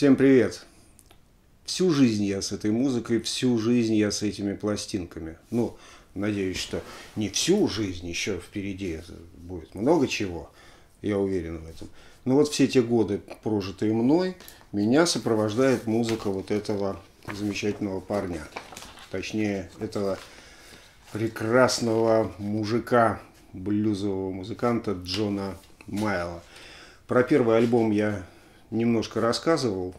Всем привет! Всю жизнь я с этой музыкой, всю жизнь я с этими пластинками. Ну, надеюсь, что не всю жизнь, еще впереди будет много чего, я уверен в этом. Но вот все те годы, прожитые мной, меня сопровождает музыка вот этого замечательного парня. Точнее, этого прекрасного мужика, блюзового музыканта Джона Майла. Про первый альбом я немножко рассказывал.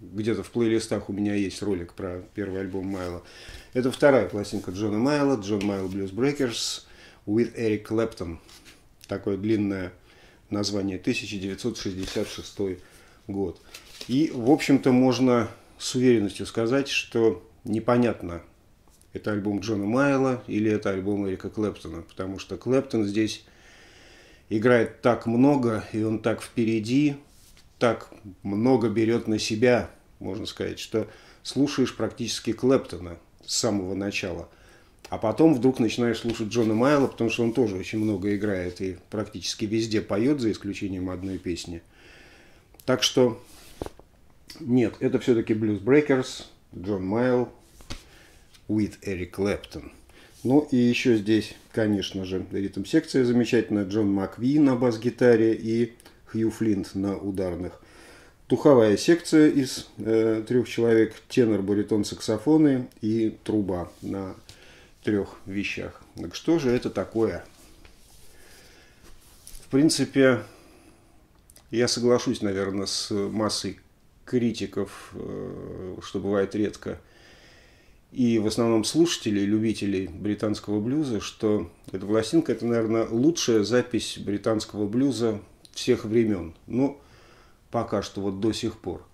Где-то в плейлистах у меня есть ролик про первый альбом Майла. Это вторая пластинка Джона Майла, Джон Майл Blues Breakers with Eric Clapton. Такое длинное название, 1966 год. И, в общем-то, можно с уверенностью сказать, что непонятно, это альбом Джона Майла или это альбом Эрика Клэптона, потому что Клэптон здесь играет так много, и он так впереди, так много берет на себя, можно сказать, что слушаешь практически Клэптона с самого начала. А потом вдруг начинаешь слушать Джона Майла, потому что он тоже очень много играет и практически везде поет, за исключением одной песни. Так что нет, это все-таки Blues Breakers, Джон Майл with Eric Clapton. Ну и еще здесь, конечно же, ритм-секция замечательная. Джон Макви на бас-гитаре и Хью Флинт на ударных. Туховая секция из э, трех человек, тенор, баритон, саксофоны и труба на трех вещах. Так что же это такое? В принципе, я соглашусь, наверное, с массой критиков, э, что бывает редко – и в основном слушателей, любителей британского блюза, что эта пластинка – это, наверное, лучшая запись британского блюза всех времен. Ну, пока что вот до сих пор.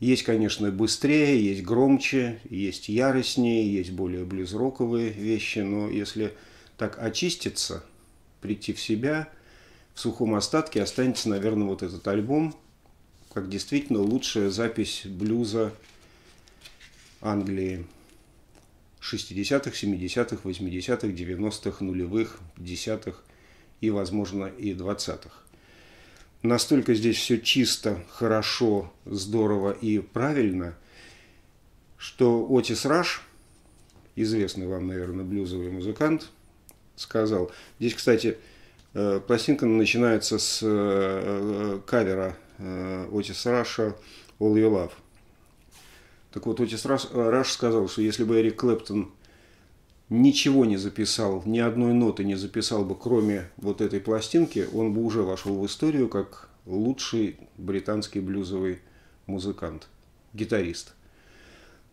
Есть, конечно, быстрее, есть громче, есть яростнее, есть более блюз-роковые вещи, но если так очиститься, прийти в себя, в сухом остатке останется, наверное, вот этот альбом, как действительно лучшая запись блюза Англии. 60-х, 70-х, 80-х, 90-х, нулевых, десятых и, возможно, и 20-х. Настолько здесь все чисто, хорошо, здорово и правильно, что Отис Раш, известный вам, наверное, блюзовый музыкант, сказал. Здесь, кстати, э, пластинка начинается с э, э, кавера Отис Раша «All Your Love». Так вот, Отис Раш сказал, что если бы Эрик Клэптон ничего не записал, ни одной ноты не записал бы, кроме вот этой пластинки, он бы уже вошел в историю как лучший британский блюзовый музыкант, гитарист.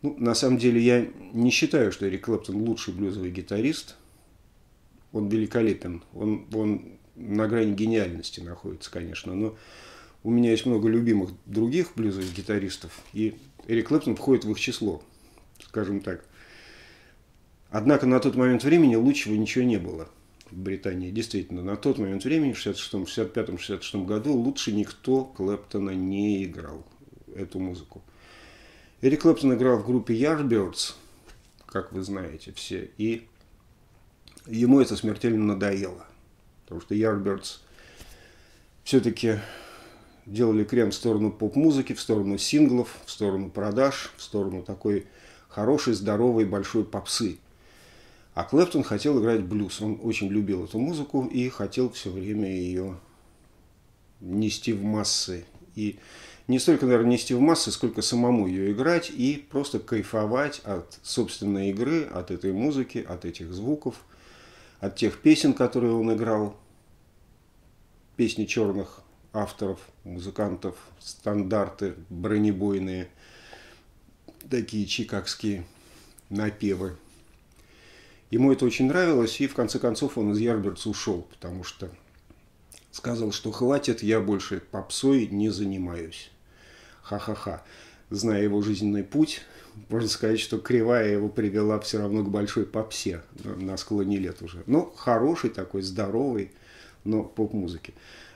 Ну, на самом деле, я не считаю, что Эрик Клэптон лучший блюзовый гитарист. Он великолепен. Он, он на грани гениальности находится, конечно. Но у меня есть много любимых других блюзовых гитаристов. И Эрик Клэптон входит в их число, скажем так. Однако на тот момент времени лучшего ничего не было в Британии. Действительно, на тот момент времени, в 66-м, 65-м, 66 году, лучше никто Клэптона не играл эту музыку. Эрик Клэптон играл в группе Yardbirds, как вы знаете все, и ему это смертельно надоело. Потому что Yardbirds все-таки делали крем в сторону поп-музыки, в сторону синглов, в сторону продаж, в сторону такой хорошей, здоровой, большой попсы. А Клэптон хотел играть блюз. Он очень любил эту музыку и хотел все время ее нести в массы. И не столько, наверное, нести в массы, сколько самому ее играть и просто кайфовать от собственной игры, от этой музыки, от этих звуков, от тех песен, которые он играл. Песни черных авторов, музыкантов, стандарты бронебойные, такие чикагские напевы. Ему это очень нравилось, и в конце концов он из Ярберца ушел, потому что сказал, что хватит, я больше попсой не занимаюсь. Ха-ха-ха. Зная его жизненный путь, можно сказать, что кривая его привела все равно к большой попсе на склоне лет уже. Но хороший такой, здоровый, но поп-музыки.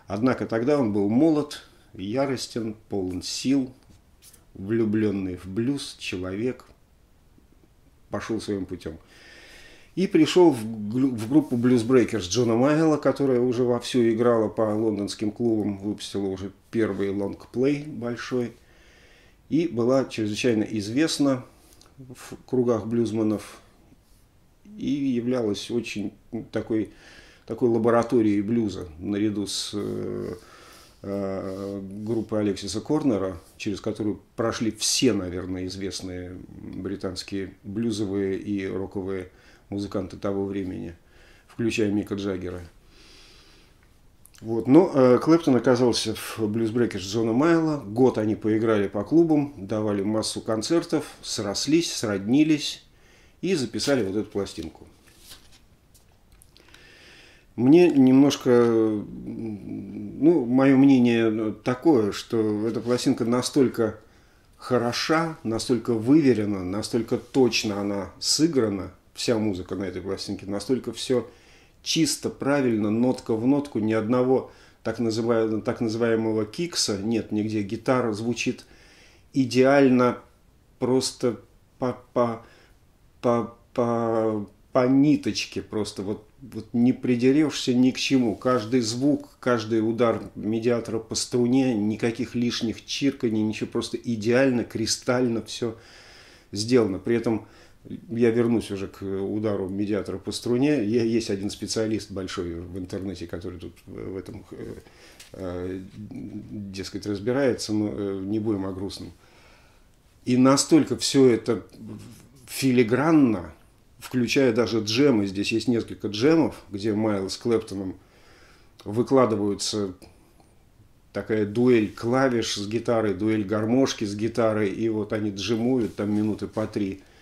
Однако тогда он был молод, яростен, полон сил, влюбленный в блюз, человек, пошел своим путем. И пришел в, в группу Blues Breakers Джона Майла, которая уже вовсю играла по лондонским клубам, выпустила уже первый лонгплей большой. и была чрезвычайно известна в кругах блюзманов и являлась очень такой, такой лабораторией блюза наряду с э, э, группой Алексиса Корнера, через которую прошли все, наверное, известные британские блюзовые и роковые музыканты того времени, включая Мика Джаггера – вот. Но э, Клэптон оказался в Bluesbreakers Джона Майла. Год они поиграли по клубам, давали массу концертов, срослись, сроднились и записали вот эту пластинку. Мне немножко, ну, мое мнение такое, что эта пластинка настолько хороша, настолько выверена, настолько точно она сыграна, вся музыка на этой пластинке, настолько все чисто, правильно, нотка в нотку, ни одного так называемого, так называемого кикса нет нигде. Гитара звучит идеально, просто по, по, по, по, по ниточке, просто вот, вот не придерешься ни к чему. Каждый звук, каждый удар медиатора по струне, никаких лишних чирканий, ничего, просто идеально, кристально все сделано. При этом я вернусь уже к удару медиатора по струне. Есть один специалист большой в интернете, который тут в этом, э, э, дескать, разбирается, но э, не будем о грустном. И настолько все это филигранно, включая даже джемы. Здесь есть несколько джемов, где Майл с Клэптоном выкладываются такая дуэль клавиш с гитарой, дуэль гармошки с гитарой, и вот они джемуют там минуты по три –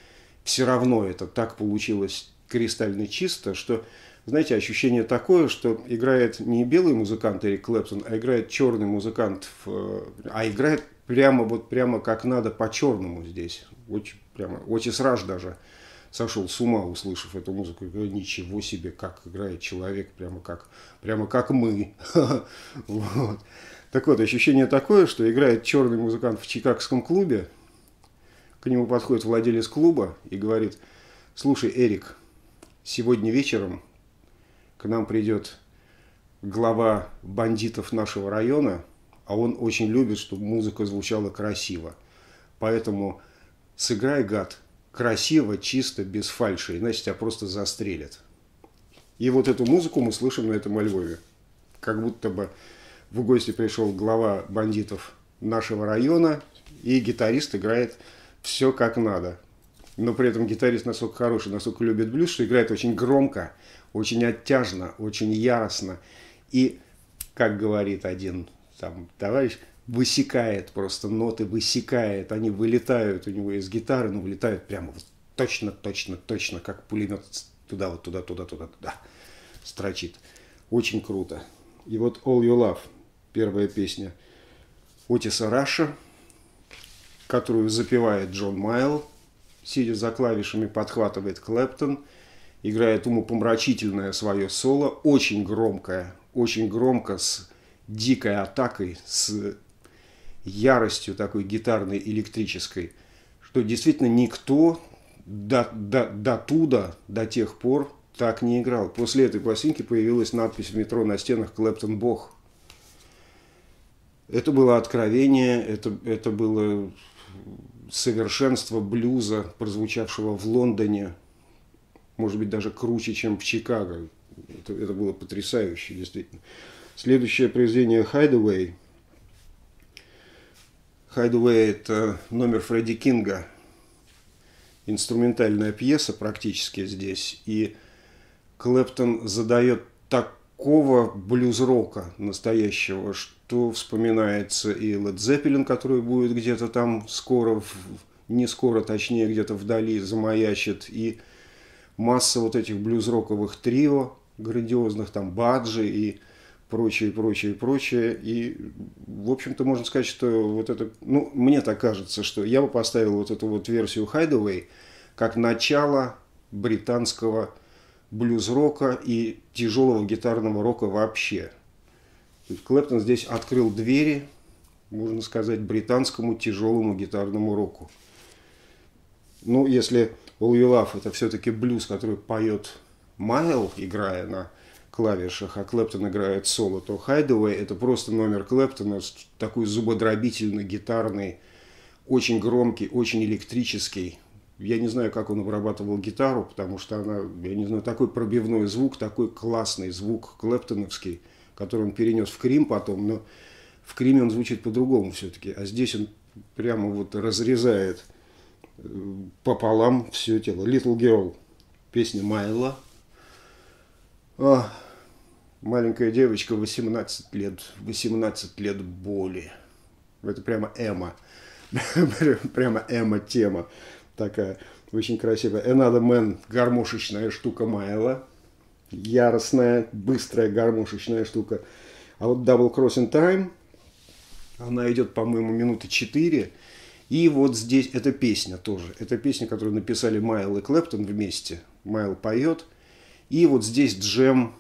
все равно это так получилось кристально чисто, что, знаете, ощущение такое, что играет не белый музыкант Эрик Клэптон, а играет черный музыкант, в, а играет прямо вот прямо как надо по-черному здесь. Очень, прямо, Отис Раш даже сошел с ума, услышав эту музыку. Говорю, ничего себе, как играет человек, прямо как, прямо как мы. вот. Так вот, ощущение такое, что играет черный музыкант в чикагском клубе, к нему подходит владелец клуба и говорит, слушай, Эрик, сегодня вечером к нам придет глава бандитов нашего района, а он очень любит, чтобы музыка звучала красиво. Поэтому сыграй, гад, красиво, чисто, без фальши, иначе тебя просто застрелят. И вот эту музыку мы слышим на этом альбоме. Как будто бы в гости пришел глава бандитов нашего района, и гитарист играет все как надо. Но при этом гитарист настолько хороший, настолько любит блюз, что играет очень громко, очень оттяжно, очень яростно. И, как говорит один там товарищ, высекает просто ноты, высекает, они вылетают у него из гитары, но вылетают прямо вот точно, точно, точно, как пулемет туда, вот туда, туда, туда, туда строчит. Очень круто. И вот All Your Love, первая песня Отиса Раша – которую запевает Джон Майл, сидя за клавишами, подхватывает Клэптон, играет умопомрачительное свое соло, очень громкое, очень громко, с дикой атакой, с яростью такой гитарной, электрической, что действительно никто до, до, до туда, до тех пор так не играл. После этой пластинки появилась надпись в метро на стенах «Клэптон Бог». Это было откровение, это, это было совершенство блюза, прозвучавшего в Лондоне, может быть, даже круче, чем в Чикаго. Это, это было потрясающе, действительно. Следующее произведение «Хайдуэй». «Хайдуэй» – это номер Фредди Кинга, инструментальная пьеса практически здесь. И Клэптон задает такого блюз-рока настоящего, что то вспоминается и Led Zeppelin, который будет где-то там скоро, не скоро, точнее, где-то вдали замаячит, и масса вот этих блюз-роковых трио грандиозных, там, Баджи и прочее, прочее, прочее. И, в общем-то, можно сказать, что вот это, ну, мне так кажется, что я бы поставил вот эту вот версию Hideaway как начало британского блюз-рока и тяжелого гитарного рока вообще – Клэптон здесь открыл двери, можно сказать, британскому тяжелому гитарному року. Ну, если All You Love это все-таки блюз, который поет Майл, играя на клавишах, а Клэптон играет соло, то Hideaway это просто номер Клэптона такой зубодробительно гитарной очень громкий, очень электрический. Я не знаю, как он обрабатывал гитару, потому что она, я не знаю, такой пробивной звук, такой классный звук клэптоновский, который он перенес в Крим потом, но в Криме он звучит по-другому все-таки, а здесь он прямо вот разрезает э, пополам все тело. Little Girl, песня Майла. О, маленькая девочка, 18 лет, 18 лет боли. Это прямо Эма. прямо Эма тема такая. Очень красивая. Another Man, гармошечная штука Майла. Яростная, быстрая гармошечная штука. А вот Double Crossing Time, она идет, по-моему, минуты 4. И вот здесь, эта песня тоже. Это песня, которую написали Майл и Клэптон вместе. Майл поет. И вот здесь джем,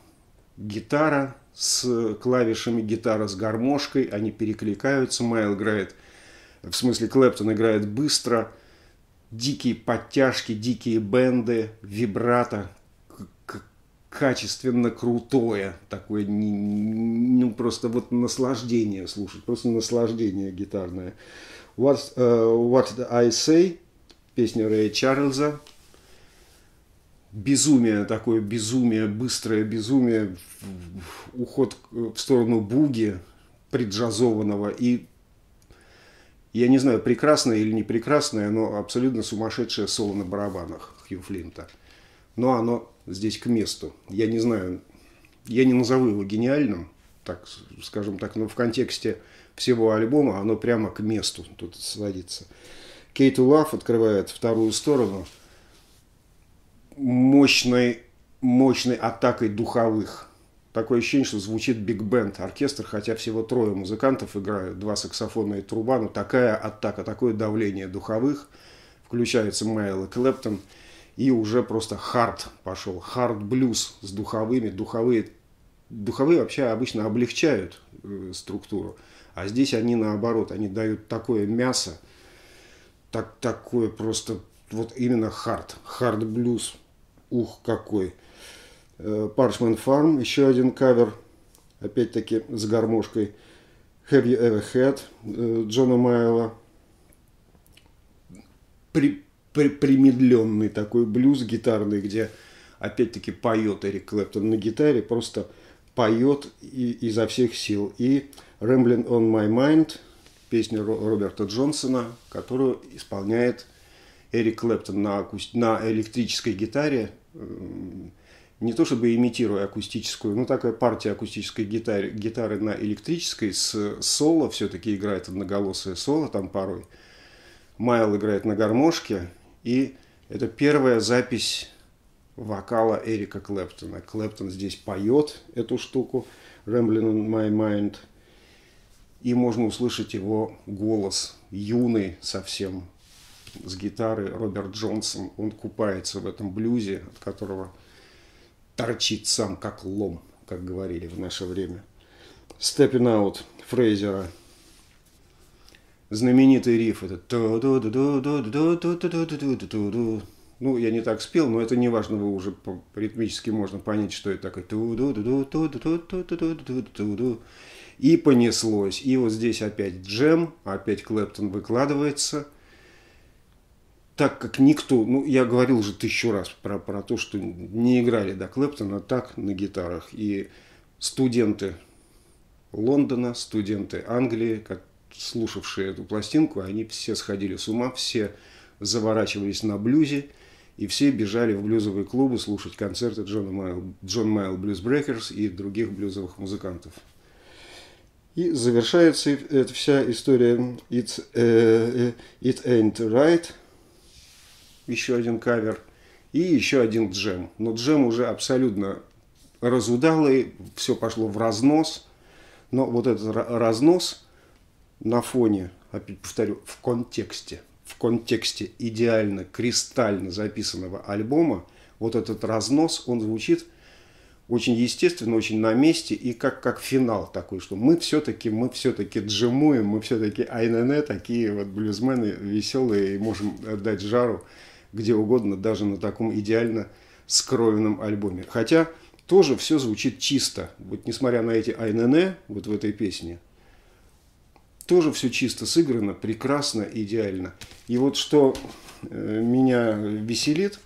гитара с клавишами, гитара с гармошкой. Они перекликаются. Майл играет, в смысле Клэптон играет быстро. Дикие подтяжки, дикие бенды, вибрато, качественно крутое, такое, ну, просто вот наслаждение слушать, просто наслаждение гитарное. What, uh, What I Say, песня Рэя Чарльза, безумие, такое безумие, быстрое безумие, уход в сторону буги, преджазованного и я не знаю, прекрасное или не прекрасное, но абсолютно сумасшедшее соло на барабанах Хью Флинта. Но оно здесь к месту. Я не знаю, я не назову его гениальным, так скажем так, но в контексте всего альбома оно прямо к месту тут сводится. Кейт Лав открывает вторую сторону мощной, мощной атакой духовых. Такое ощущение, что звучит биг-бенд, оркестр, хотя всего трое музыкантов играют, два саксофона и труба, но такая атака, такое давление духовых, включается Майл и Клэптон – и уже просто хард пошел, хард блюз с духовыми. Духовые, духовые вообще обычно облегчают э, структуру, а здесь они наоборот, они дают такое мясо, так, такое просто, вот именно хард, хард блюз, ух какой. Паршман Фарм, еще один кавер, опять-таки с гармошкой. Have You Ever Had э, Джона Майла. При, примедленный такой блюз гитарный, где опять-таки поет Эрик Клэптон на гитаре, просто поет и, изо всех сил. И Rambling on My Mind, песня Роберта Джонсона, которую исполняет Эрик Клэптон на, акуст... на электрической гитаре, не то чтобы имитируя акустическую, но такая партия акустической гитары, гитары на электрической с соло, все-таки играет одноголосое соло там порой. Майл играет на гармошке, и это первая запись вокала Эрика Клэптона. Клэптон здесь поет эту штуку «Rambling on my mind». И можно услышать его голос, юный совсем, с гитары Роберт Джонсон. Он купается в этом блюзе, от которого торчит сам как лом, как говорили в наше время. «Stepping Out» Фрейзера – знаменитый риф. Это ну, я не так спел, но это не важно, вы уже ритмически можно понять, что это такое. И понеслось. И вот здесь опять джем, опять Клэптон выкладывается. Так как никто, ну, я говорил уже тысячу раз про, про то, что не играли до Клэптона так на гитарах. И студенты Лондона, студенты Англии, слушавшие эту пластинку, они все сходили с ума, все заворачивались на блюзе, и все бежали в блюзовые клубы слушать концерты Джона Майл, Джон Майл Блюз Брекерс и других блюзовых музыкантов. И завершается эта вся история It's, uh, It Ain't Right, еще один кавер, и еще один джем. Но джем уже абсолютно разудалый, все пошло в разнос, но вот этот разнос – на фоне, опять повторю, в контексте, в контексте идеально, кристально записанного альбома, вот этот разнос, он звучит очень естественно, очень на месте и как, как финал такой, что мы все-таки, мы все-таки джемуем, мы все-таки айнене, такие вот блюзмены веселые и можем дать жару где угодно, даже на таком идеально скроенном альбоме. Хотя тоже все звучит чисто. Вот несмотря на эти айнене, вот в этой песне, тоже все чисто сыграно, прекрасно, идеально. И вот что э, меня веселит,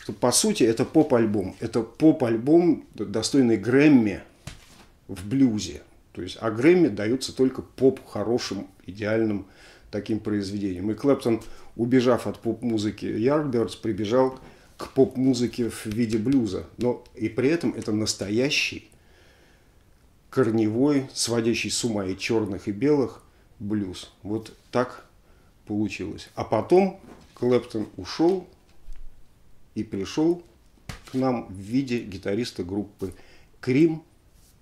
что по сути это поп-альбом. Это поп-альбом, достойный Грэмми в блюзе. То есть, а Грэмми даются только поп хорошим, идеальным таким произведением. И Клэптон, убежав от поп-музыки Yardbirds, прибежал к поп-музыке в виде блюза. Но и при этом это настоящий корневой, сводящий с ума и черных, и белых блюз. Вот так получилось. А потом Клэптон ушел и пришел к нам в виде гитариста группы Крим,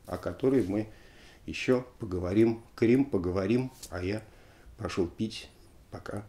о которой мы еще поговорим. Крим, поговорим, а я пошел пить. Пока.